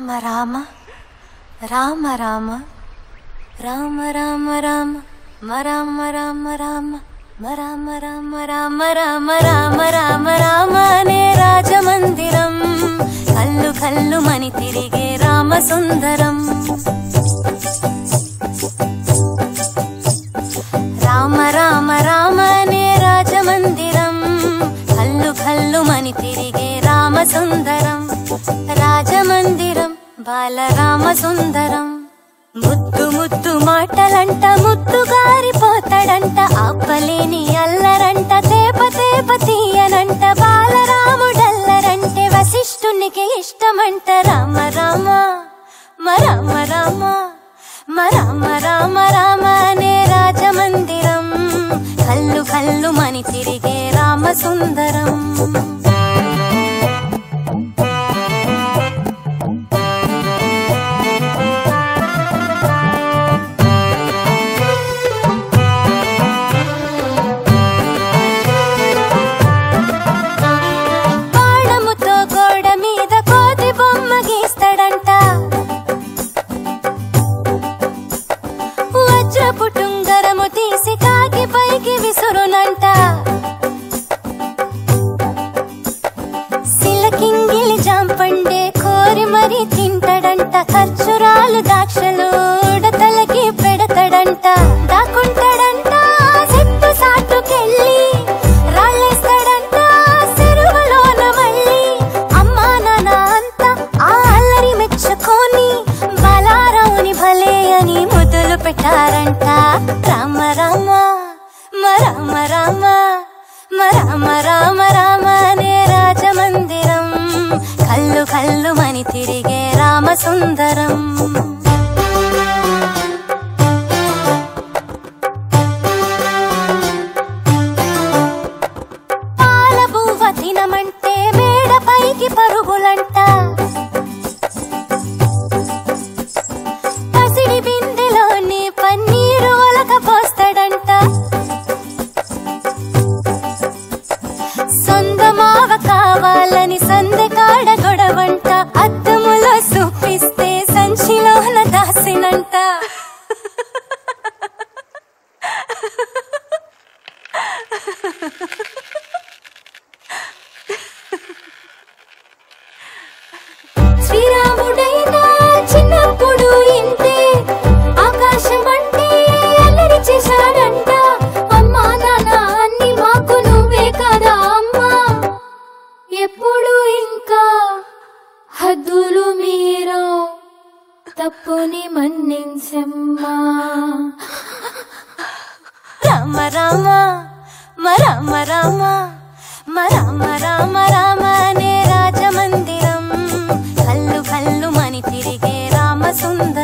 రామ రామ రామ రామ రామ రామ రామ మరామ రామ రామ మరామ రామ రామ రామ రామ రామ రామ అనే రాజమందిరం కల్లు కల్లు మని తిరిగే రామ సుందరం రామ రామ రామ అనే రాజమందిరం కల్లు కల్లు మని తిరిగే రామ సుందరం బాలరామ సుందరం ముద్దు ముద్దు మాటలంట ముద్దు గారిపోతాడంట ఆపలేని అల్లరంట తేప తేప తీయనంట బాలరాముడల్లరంటే వశిష్ఠునికి ఇష్టమంట. రామ రామ మరామ రామ మరామ రామ రామ అనే రాజమందిరం. కల్లు కల్లు మని తిరిగే రామ సుందరం ఖర్చురాలు దాక్షలు ఉడతలకి పెడతాడంట. దాకుంటాడంట చెట్టు సాటుకెళ్ళి రాళ్ళేస్తాడంట చెరువులోన మళ్ళీ అమ్మా నాన్న అంతా ఆ అల్లరి మెచ్చుకొని బలారావుని భలే అని మొదలు పెట్టారంట. రామ రామ మరామ రామ మరామ రామ రామ అనే రాజమంది కళ్ళు కల్లు మని తిరిగే రామసుందరం. తప్పుని మన్నించమ్మా. రామ రామ రామ రామ రామ రామ రామ అనే రాజమందిరం. కళ్ళు కళ్ళు మని తిరిగే రామ సుందర